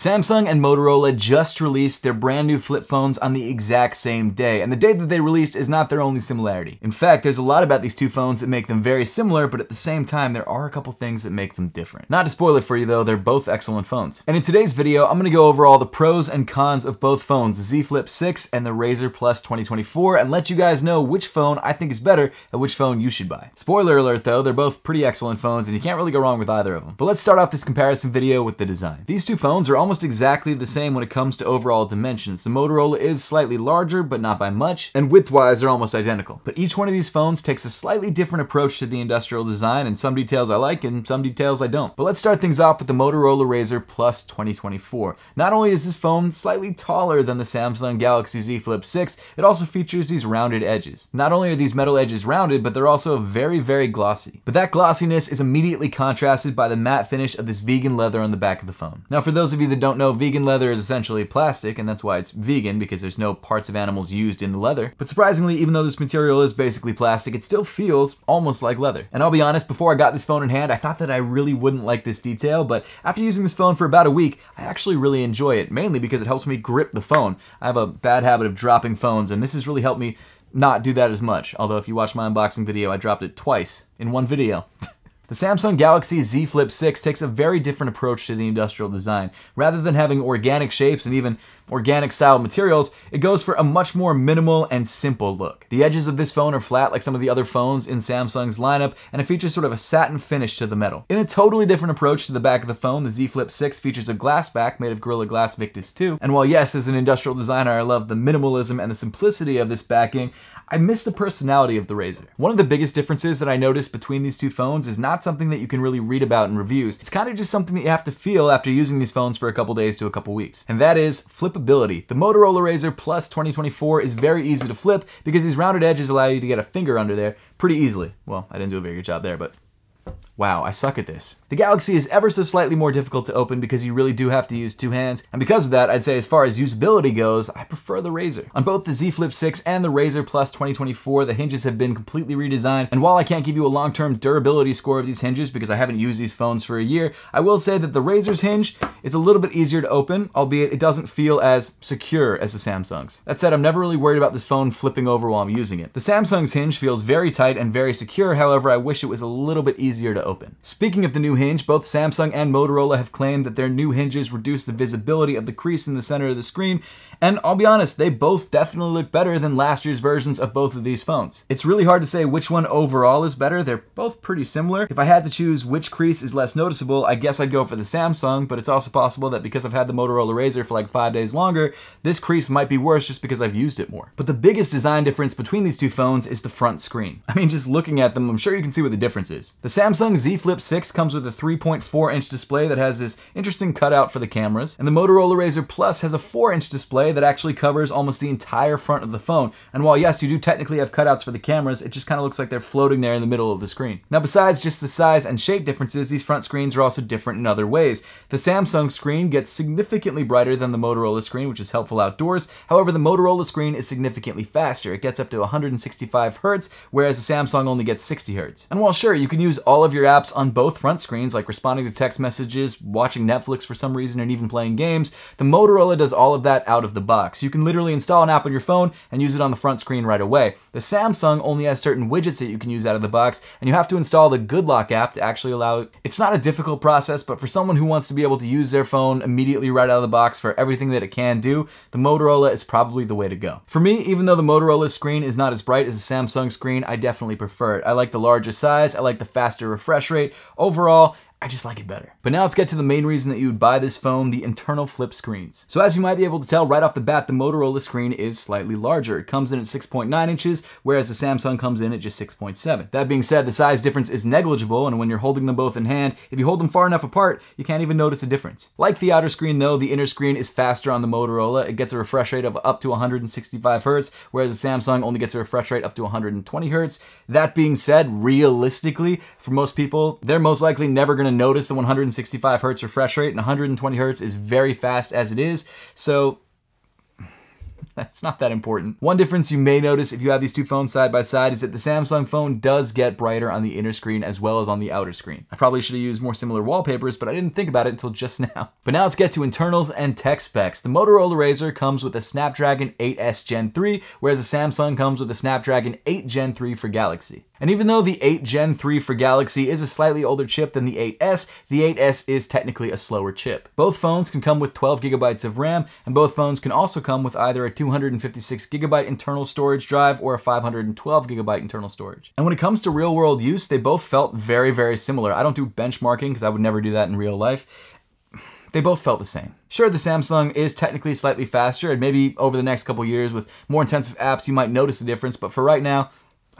Samsung and Motorola just released their brand new flip phones on the exact same day, and the day that they released is not their only similarity. In fact, there's a lot about these two phones that make them very similar, but at the same time, there are a couple things that make them different. Not to spoil it for you though, they're both excellent phones. And in today's video, I'm gonna go over all the pros and cons of both phones, the Z Flip 6 and the Razr Plus 2024, and let you guys know which phone I think is better and which phone you should buy. Spoiler alert though, they're both pretty excellent phones, and you can't really go wrong with either of them. But let's start off this comparison video with the design. These two phones are almost exactly the same when it comes to overall dimensions. The Motorola is slightly larger, but not by much, and width-wise, they're almost identical. But each one of these phones takes a slightly different approach to the industrial design, and some details I like and some details I don't. But let's start things off with the Motorola Razr Plus 2024. Not only is this phone slightly taller than the Samsung Galaxy Z Flip 6, it also features these rounded edges. Not only are these metal edges rounded, but they're also very, very glossy. But that glossiness is immediately contrasted by the matte finish of this vegan leather on the back of the phone. Now, for those of you that don't know, vegan leather is essentially plastic, and that's why it's vegan, because there's no parts of animals used in the leather. But surprisingly, even though this material is basically plastic, it still feels almost like leather. And I'll be honest, before I got this phone in hand, I thought that I really wouldn't like this detail, but after using this phone for about a week, I actually really enjoy it, mainly because it helps me grip the phone. I have a bad habit of dropping phones, and this has really helped me not do that as much. Although if you watch my unboxing video, I dropped it twice in one video. The Samsung Galaxy Z Flip 6 takes a very different approach to the industrial design. Rather than having organic shapes and even organic style materials, it goes for a much more minimal and simple look. The edges of this phone are flat like some of the other phones in Samsung's lineup, and it features sort of a satin finish to the metal. In a totally different approach to the back of the phone, the Z Flip 6 features a glass back made of Gorilla Glass Victus 2, and while yes, as an industrial designer I love the minimalism and the simplicity of this backing, I miss the personality of the Razr. One of the biggest differences that I noticed between these two phones is not something that you can really read about in reviews. It's kind of just something that you have to feel after using these phones for a couple days to a couple weeks. And that is flipability. The Motorola Razr Plus 2024 is very easy to flip because these rounded edges allow you to get a finger under there pretty easily. Well, I didn't do a very good job there, but Wow, I suck at this. The Galaxy is ever so slightly more difficult to open because you really do have to use two hands, and because of that, I'd say as far as usability goes, I prefer the Razr. On both the Z Flip 6 and the Razr Plus 2024, the hinges have been completely redesigned, and while I can't give you a long-term durability score of these hinges because I haven't used these phones for a year, I will say that the Razr's hinge is a little bit easier to open, albeit it doesn't feel as secure as the Samsung's. That said, I'm never really worried about this phone flipping over while I'm using it. The Samsung's hinge feels very tight and very secure, however, I wish it was a little bit easier to open. Speaking of the new hinge, both Samsung and Motorola have claimed that their new hinges reduce the visibility of the crease in the center of the screen, and I'll be honest, they both definitely look better than last year's versions of both of these phones. It's really hard to say which one overall is better, they're both pretty similar. If I had to choose which crease is less noticeable, I guess I'd go for the Samsung, but it's also possible that because I've had the Motorola Razr for like five days longer, this crease might be worse just because I've used it more. But the biggest design difference between these two phones is the front screen. I mean, just looking at them, I'm sure you can see what the difference is. The Samsung Z Flip 6 comes with a 3.4 inch display that has this interesting cutout for the cameras, and the Motorola Razr Plus has a 4 inch display that actually covers almost the entire front of the phone. And while yes, you do technically have cutouts for the cameras, it just kind of looks like they're floating there in the middle of the screen. Now besides just the size and shape differences, these front screens are also different in other ways. The Samsung screen gets significantly brighter than the Motorola screen, which is helpful outdoors. However, the Motorola screen is significantly faster. It gets up to 165 Hz, whereas the Samsung only gets 60 Hz. And while sure, you can use all of your apps on both front screens, like responding to text messages, watching Netflix for some reason, and even playing games, the Motorola does all of that out of the box. You can literally install an app on your phone and use it on the front screen right away. The Samsung only has certain widgets that you can use out of the box, and you have to install the Good Lock app to actually allow it. It's not a difficult process, but for someone who wants to be able to use their phone immediately right out of the box for everything that it can do, the Motorola is probably the way to go. For me, even though the Motorola screen is not as bright as the Samsung screen, I definitely prefer it. I like the larger size, I like the faster refresh rate. Overall, I just like it better. But now let's get to the main reason that you would buy this phone, the internal flip screens. So as you might be able to tell right off the bat, the Motorola screen is slightly larger. It comes in at 6.9 inches, whereas the Samsung comes in at just 6.7. That being said, the size difference is negligible, and when you're holding them both in hand, if you hold them far enough apart, you can't even notice a difference. Like the outer screen though, the inner screen is faster on the Motorola. It gets a refresh rate of up to 165 Hz, whereas the Samsung only gets a refresh rate up to 120 Hz. That being said, realistically, for most people, they're most likely never gonna notice the 165 hertz refresh rate, and 120 hertz is very fast as it is. So It's not that important. One difference you may notice if you have these two phones side by side is that the Samsung phone does get brighter on the inner screen as well as on the outer screen. I probably should have used more similar wallpapers, but I didn't think about it until just now. But now let's get to internals and tech specs. The Motorola Razr comes with a Snapdragon 8S Gen 3, whereas the Samsung comes with a Snapdragon 8 Gen 3 for Galaxy. And even though the 8 Gen 3 for Galaxy is a slightly older chip than the 8S, the 8S is technically a slower chip. Both phones can come with 12 gigabytes of RAM, and both phones can also come with either a 256 gigabyte internal storage drive or a 512 gigabyte internal storage. And when it comes to real world use, they both felt very, very similar. I don't do benchmarking because I would never do that in real life they both felt the same. Sure, the Samsung is technically slightly faster, and maybe over the next couple years with more intensive apps, you might notice a difference, but for right now,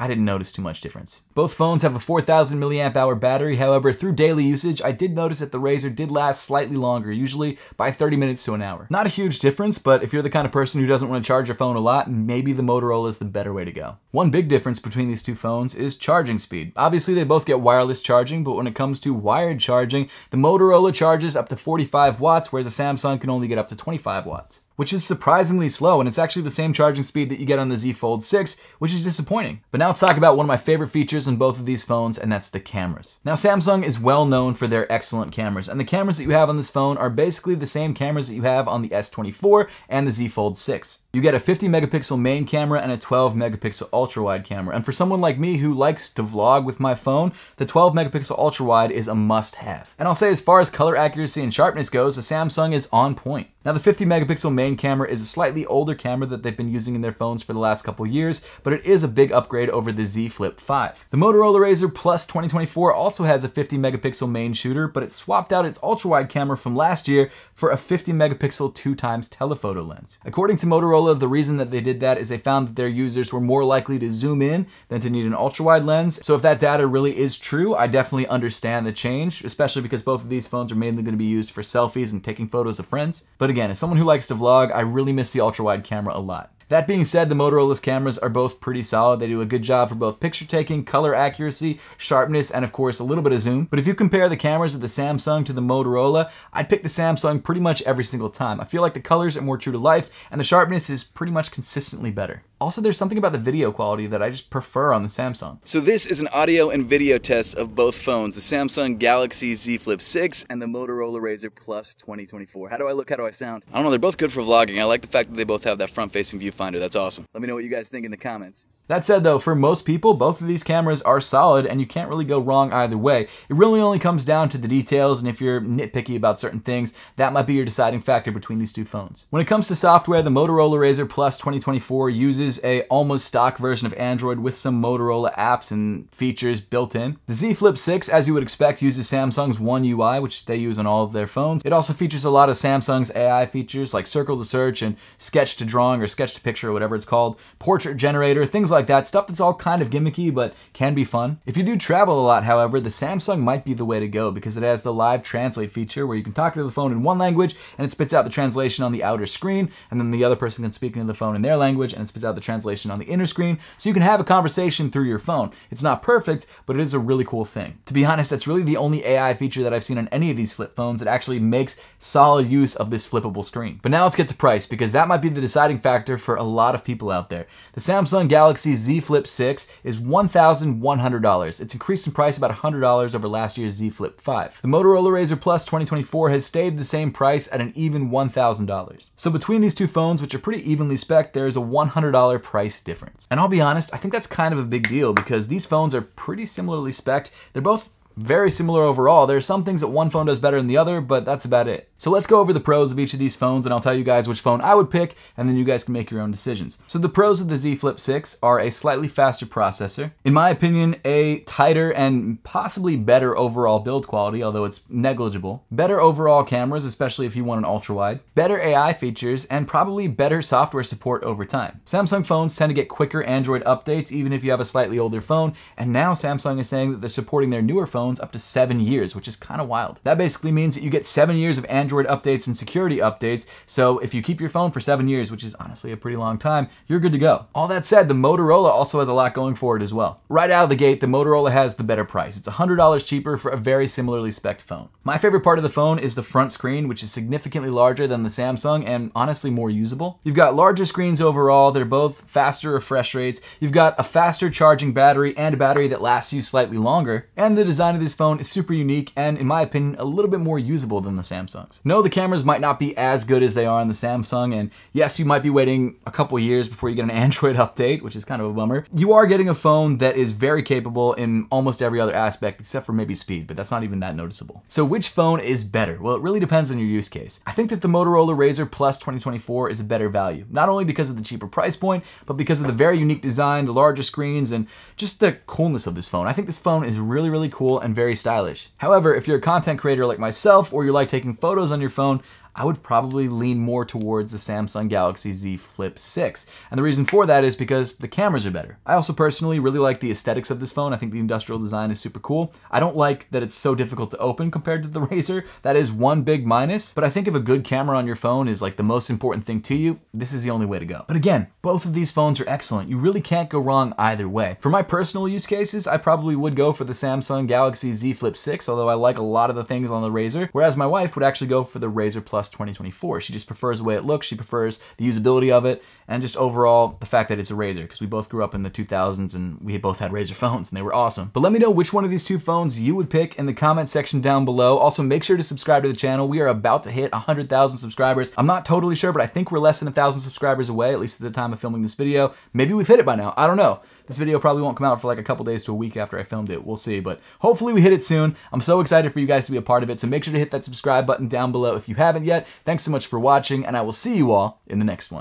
I didn't notice too much difference. Both phones have a 4000 milliamp hour battery, however, through daily usage, I did notice that the Razr did last slightly longer, usually by 30 minutes to an hour. Not a huge difference, but if you're the kind of person who doesn't want to charge your phone a lot, maybe the Motorola is the better way to go. One big difference between these two phones is charging speed. Obviously, they both get wireless charging, but when it comes to wired charging, the Motorola charges up to 45 watts, whereas the Samsung can only get up to 25 watts which is surprisingly slow, and it's actually the same charging speed that you get on the Z Fold 6, which is disappointing. But now let's talk about one of my favorite features in both of these phones, and that's the cameras. Now, Samsung is well known for their excellent cameras, and the cameras that you have on this phone are basically the same cameras that you have on the S24 and the Z Fold 6. You get a 50 megapixel main camera and a 12 megapixel ultra wide camera. And for someone like me who likes to vlog with my phone, the 12 megapixel ultra wide is a must have. And I'll say as far as color accuracy and sharpness goes, the Samsung is on point. Now the 50 megapixel main camera is a slightly older camera that they've been using in their phones for the last couple years, but it is a big upgrade over the Z Flip 5. The Motorola Razr Plus 2024 also has a 50 megapixel main shooter, but it swapped out its ultra wide camera from last year for a 50 megapixel 2 times telephoto lens. According to Motorola, the reason that they did that is they found that their users were more likely to zoom in than to need an ultra wide lens. So if that data really is true, I definitely understand the change, especially because both of these phones are mainly going to be used for selfies and taking photos of friends. But but again, as someone who likes to vlog, I really miss the ultra wide camera a lot. That being said, the Motorola's cameras are both pretty solid. They do a good job for both picture taking, color accuracy, sharpness, and of course a little bit of zoom. But if you compare the cameras of the Samsung to the Motorola, I'd pick the Samsung pretty much every single time. I feel like the colors are more true to life, and the sharpness is pretty much consistently better. Also, there's something about the video quality that I just prefer on the Samsung. So this is an audio and video test of both phones, the Samsung Galaxy Z Flip 6 and the Motorola Razr Plus 2024. How do I look? How do I sound? I don't know, they're both good for vlogging. I like the fact that they both have that front-facing viewfinder. That's awesome. Let me know what you guys think in the comments. That said though, for most people, both of these cameras are solid and you can't really go wrong either way. It really only comes down to the details and if you're nitpicky about certain things, that might be your deciding factor between these two phones. When it comes to software, the Motorola Razr Plus 2024 uses a almost stock version of Android with some Motorola apps and features built in. The Z Flip 6, as you would expect, uses Samsung's One UI, which they use on all of their phones. It also features a lot of Samsung's AI features like circle to search and sketch to drawing or sketch to picture or whatever it's called, portrait generator, things like like that, stuff that's all kind of gimmicky but can be fun. If you do travel a lot, however, the Samsung might be the way to go because it has the live translate feature where you can talk to the phone in one language and it spits out the translation on the outer screen, and then the other person can speak into the phone in their language and it spits out the translation on the inner screen, so you can have a conversation through your phone. It's not perfect, but it is a really cool thing. To be honest, that's really the only AI feature that I've seen on any of these flip phones that actually makes solid use of this flippable screen. But now let's get to price because that might be the deciding factor for a lot of people out there. The Samsung Galaxy Galaxy Z Flip 6 is $1,100. It's increased in price about $100 over last year's Z Flip 5. The Motorola Razr Plus 2024 has stayed the same price at an even $1,000. So between these two phones, which are pretty evenly spec, there is a $100 price difference. And I'll be honest, I think that's kind of a big deal because these phones are pretty similarly spec'd. They're both very similar overall. There are some things that one phone does better than the other, but that's about it. So let's go over the pros of each of these phones and I'll tell you guys which phone I would pick and then you guys can make your own decisions. So the pros of the Z Flip 6 are a slightly faster processor. In my opinion, a tighter and possibly better overall build quality, although it's negligible. Better overall cameras, especially if you want an ultra wide. Better AI features and probably better software support over time. Samsung phones tend to get quicker Android updates even if you have a slightly older phone and now Samsung is saying that they're supporting their newer phones phones up to seven years, which is kind of wild. That basically means that you get seven years of Android updates and security updates. So if you keep your phone for seven years, which is honestly a pretty long time, you're good to go. All that said, the Motorola also has a lot going for it as well. Right out of the gate, the Motorola has the better price. It's $100 cheaper for a very similarly spec phone. My favorite part of the phone is the front screen, which is significantly larger than the Samsung and honestly more usable. You've got larger screens overall, they're both faster refresh rates. You've got a faster charging battery and a battery that lasts you slightly longer. And the design of this phone is super unique and, in my opinion, a little bit more usable than the Samsungs. No, the cameras might not be as good as they are on the Samsung, and yes, you might be waiting a couple years before you get an Android update, which is kind of a bummer. You are getting a phone that is very capable in almost every other aspect except for maybe speed, but that's not even that noticeable. So which phone is better? Well, it really depends on your use case. I think that the Motorola Razr Plus 2024 is a better value, not only because of the cheaper price point, but because of the very unique design, the larger screens, and just the coolness of this phone. I think this phone is really, really cool and very stylish. However, if you're a content creator like myself, or you like taking photos on your phone, I would probably lean more towards the Samsung Galaxy Z Flip 6. And the reason for that is because the cameras are better. I also personally really like the aesthetics of this phone. I think the industrial design is super cool. I don't like that it's so difficult to open compared to the Razr. That is one big minus, but I think if a good camera on your phone is like the most important thing to you, this is the only way to go. But again, both of these phones are excellent. You really can't go wrong either way. For my personal use cases, I probably would go for the Samsung Galaxy Z Flip 6, although I like a lot of the things on the Razr, whereas my wife would actually go for the Razr Plus 2024. She just prefers the way it looks, she prefers the usability of it, and just overall the fact that it's a Razr, because we both grew up in the 2000s and we both had Razr phones and they were awesome. But let me know which one of these two phones you would pick in the comment section down below. Also, make sure to subscribe to the channel. We are about to hit 100,000 subscribers. I'm not totally sure, but I think we're less than 1,000 subscribers away, at least at the time of filming this video. Maybe we've hit it by now. I don't know. This video probably won't come out for like a couple days to a week after I filmed it. We'll see, but hopefully we hit it soon. I'm so excited for you guys to be a part of it, so make sure to hit that subscribe button down below if you haven't yet. Thanks so much for watching, and I will see you all in the next one.